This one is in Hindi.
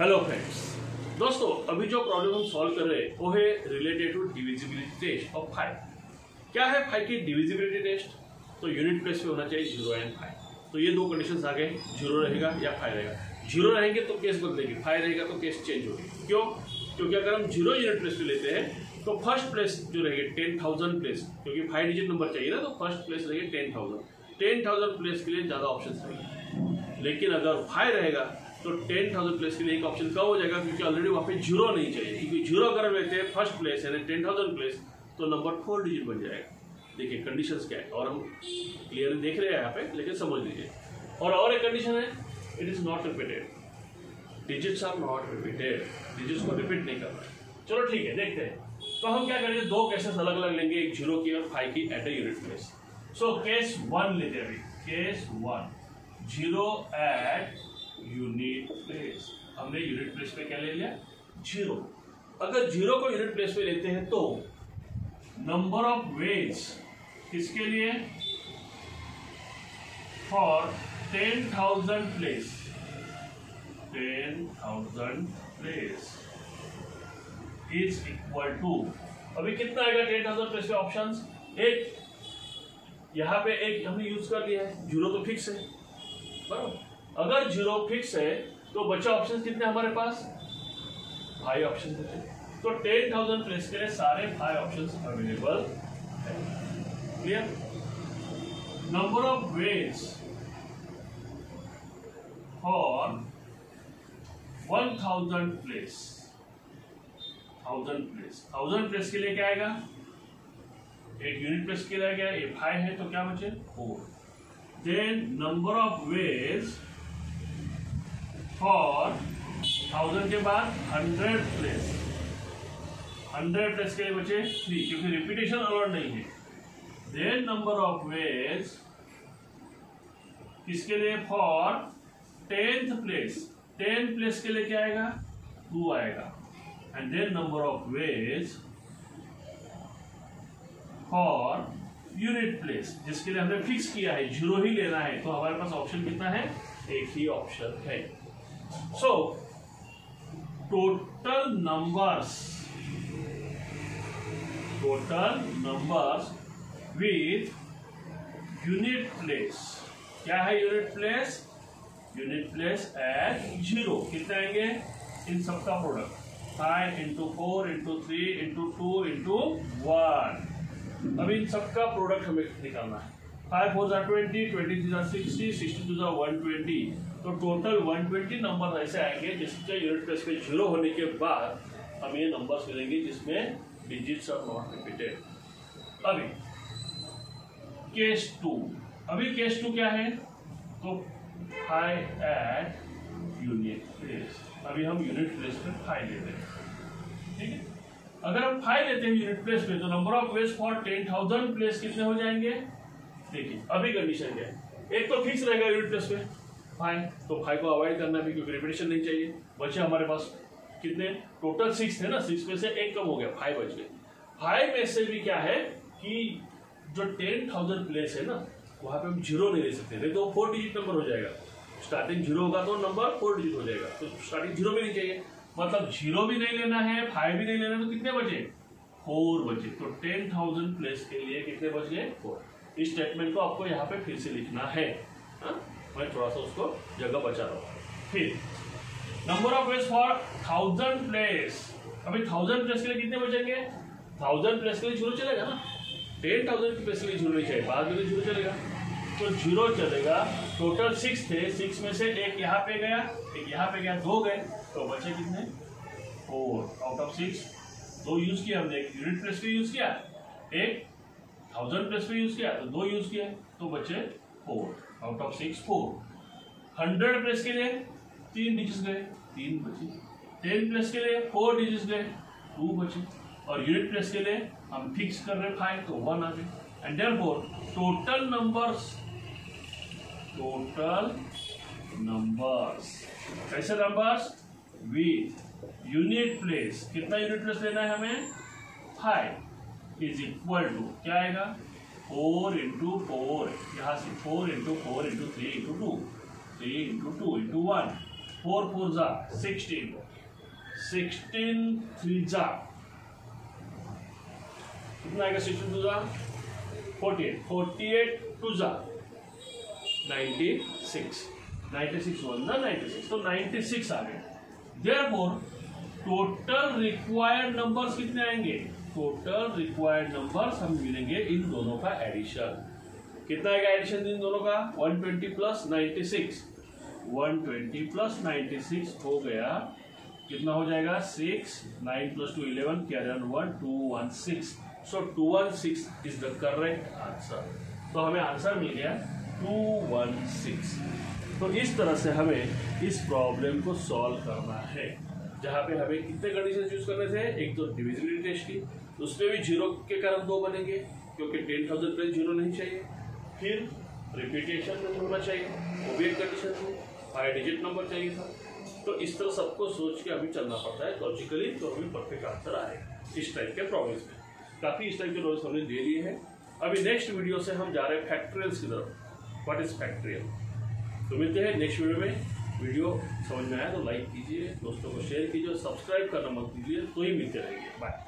हेलो फ्रेंड्स दोस्तों, अभी जो प्रॉब्लम हम सॉल्व कर रहे हैं, वो है related to divisibility test of five क्या है फाइव की डिविजिबिलिटी टेस्ट तो यूनिट प्लेस पे होना चाहिए ज़ीरो एंड फाइव तो ये दो कंडीशंस आ गए ज़ीरो रहेगा या फाइव रहेगा? ज़ीरो रहेंगे तो केस बदलेगी. फाइव रहेगा तो केस चेंज होगी. क्यों? क्योंकि अगर हम ज़ीरो यूनिट प्लेस पे लेते हैं तो फ़र्स्ट प्लेस जो रहेगी टेन थाउज़ेंड प्लेस क्योंकि फाइव डिजिट नंबर चाहिए ना तो फ़र्स्ट प्लेस रहेगी ten thousand ten thousand place के लिए ज़्यादा ऑप्शन रहेंगे. लेकिन अगर फाइव रहेगा तो टेन थाउज़ेंड प्लेस के लिए एक ऑप्शन कम हो जाएगा क्योंकि ऑलरेडी वहाँ पे ज़ीरो नहीं चाहिए। क्योंकि ज़ीरो अगर लेते हैं फ़र्स्ट प्लेस यानी टेन थाउज़ेंड प्लेस तो नंबर फोर डिजिट बन जाएगा। देखिए कंडीशंस क्या है? और हम क्लियरली देख रहे हैं यहाँ पे, लेकिन समझ लीजिए। और और एक कंडीशन है it is not repeated digits are not repeated digits को रिपीट नहीं करना चलो ठीक है, देखते हैं। तो हम क्या करेंगे? दो केसेस अलग अलग लेंगे, एक ज़ीरो की और फाइव की at a unit place so case one लेते हैं अभी। Case one zero at unit place हमने यूनिट प्लेस पे क्या ले लिया? ज़ीरो अगर ज़ीरो को यूनिट प्लेस पे लेते हैं तो नंबर ऑफ़ वेज किसके लिए? For ten thousand place ten thousand place is equal to अभी कितना आएगा टेन थाउज़ेंड प्लेस पे ऑप्शन एक। यहाँ पे एक हमने यूज़ कर लिया है। ज़ीरो तो फिक्स है। बराबर। अगर ज़ीरो फिक्स है तो बचा ऑप्शन कितने हमारे पास? फाइव ऑप्शन तो टेन थाउज़ेंड प्लेस के लिए सारे फाइव ऑप्शन अवेलेबल है। Clear number of ways for one thousand place thousand place thousand place के लिए क्या आएगा? एक यूनिट प्लेस के लिए क्या ये फाइव है तो क्या बचे? Four then number of ways for thousand के बाद हंड्रेड प्लेस हंड्रेड प्लेस के लिए बचे थ्री क्योंकि रिपीटेशन अलाउड नहीं है. देन नंबर ऑफ़ वेज किसके लिए? For tenth place ten place के लिए क्या आएगा? टू आएगा. And then number of ways for unit place जिसके लिए हमने फिक्स किया है ज़ीरो ही लेना है तो हमारे पास ऑप्शन कितना है? एक ही ऑप्शन है. So, total numbers, total numbers with unit place. क्या है unit place unit place at zero कितने आएँगे? इन सबका product five into four into three into two into one अब इन सबका प्रोडक्ट हमें निकालना है. फाइव फोर जार ट्वेंटी ट्वेंटी थ्री जार सिक्सटी सिक्सटी टू जार वन ट्वेंटी तो टोटल 120 नंबर ऐसे आएँगे जिसके यूनिट टेस्ट पे ज़ीरो होने के बाद हम ये नंबर्स मिलेंगे जिसमें डिजिट्स आर नॉट रिपीटेड अभी केस टू अभी केस टू क्या है? तो हाई एट यूनिट प्लेस अभी हम यूनिट प्लेस पे फाइव लेते हैं। ठीक है? अगर हम फाइव लेते हैं यूनिट प्लेस पे तो number of ways for ten thousand place कितने हो जाएँगे? देखिए, अभी कंडीशन क्या है? एक तो फिक्स रहेगा यूनिट प्लेस पे फाइव तो फाइव को अवॉइड करना भी क्योंकि रिपीटेशन नहीं चाहिए। बचे हमारे पास कितने? टोटल सिक्स थे ना? सिक्स में से एक कम हो गया। फाइव बच गए। फाइव में से भी क्या है कि जो टेन थाउज़ेंड प्लेस है ना, वहाँ पे हम ज़ीरो नहीं ले सकते। नहीं तो फोर डिजिट नंबर हो जाएगा। स्टार्टिंग ज़ीरो होगा तो नंबर फोर डिजिट हो जाएगा। तो स्टार्टिंग ज़ीरो भी नहीं चाहिए। मतलब ज़ीरो भी नहीं लेना है फाइव भी नहीं लेना तो कितने बचे? फोर बचे। तो टेन थाउज़ेंड प्लेस के लिए कितने बच गए? फोर इस स्टेटमेंट को आपको यहाँ पे फिर से लिखना है। हा? मैं थोड़ा सा उसको जगह बचा रहा हूँ। फिर number of ways for thousand place अभी थाउज़ेंड प्लेस के लिए कितने बचेंगे? थाउज़ेंड प्लेस के लिए ज़ीरो चलेगा ना? टेन थाउज़ेंड प्लेस के लिए ज़ीरो चाहिए, बाद में ज़ीरो चलेगा। तो ज़ीरो चलेगा। टोटल सिक्स थे सिक्स में से एक यहाँ पे गया, एक यहाँ पे गया, दो गए। तो बचे कितने? फोर आउट ऑफ़ सिक्स दो यूज़ किया हमने, एक यूनिट प्लेस पे यूज़ किया, एक थाउज़ेंड प्लेस पे यूज़ किया तो दो यूज़ किया तो बचे four out of six four hundred plus के लिए तीन डिजिट गए, तीन बचे। टेन प्लस के लिए फोर डिजिट गए टू बचे। और यूनिट प्लेस के लिए हम फिक्स कर रहे फाइव तो वन आ गए। And therefore total numbers total numbers कैसे नंबर्स विथ यूनिट प्लेस कितना यूनिट प्लेस लेना है हमें? फाइव इज़ इक्वल टू क्या आएगा? फोर इंटू फोर यहाँ से four into four into three into two three into two into one four four जा सिक्सटीन सिक्सटीन थ्री जा. कितना आएगा सिक्सटीन टू जा? Forty eight forty eight two जा. Ninety six ninety six one जा नाइन्टी सिक्स तो नाइन्टी सिक्स आ गए देयरफॉर टोटल रिक्वायर्ड नंबर्स कितने आएँगे? टोटल रिक्वायर्ड नंबर्स हम मिलेंगे इन दोनों का एडिशन कितना आएगा एडिशन इन दोनों का? 120 प्लस 96 120 प्लस 96 हो गया, कितना हो जाएगा? Six nine plus two eleven carrier one two one six so two one six is the correct answer तो हमें आंसर मिल गया टू वन सिक्स तो इस तरह से हमें इस प्रॉब्लम को सॉल्व करना है। जहाँ पे हमें कितने कंडीशन यूज़ करने थे? एक तो डिविजिबिलिटी टेस्ट की, उसमें भी ज़ीरो के कारण दो बनेंगे, क्योंकि टेन थाउज़ेंड प्लस ज़ीरो नहीं चाहिए। फिर रिपीटेशन में होना चाहिए वो भी एक कंडीशन थी फाइव डिजिट नंबर चाहिए था। तो इस तरह सबको सोच के अभी चलना पड़ता है लॉजिकली तो हमें परफेक्ट आंसर आएगा इस टाइप के प्रॉब्लम्स में। काफ़ी इस टाइप के नॉलेज हमने दे दिए हैं। अभी नेक्स्ट वीडियो से हम जा रहे हैं फैक्ट्रियल्स की तरफ़। व्हाट इज़ फैक्ट्रियल तो मिलते हैं नेक्स्ट वीडियो में। वीडियो समझ में आया तो लाइक कीजिए, दोस्तों को शेयर कीजिए और सब्सक्राइब करना मत कीजिए तो ही मिलते रहेंगे। बाय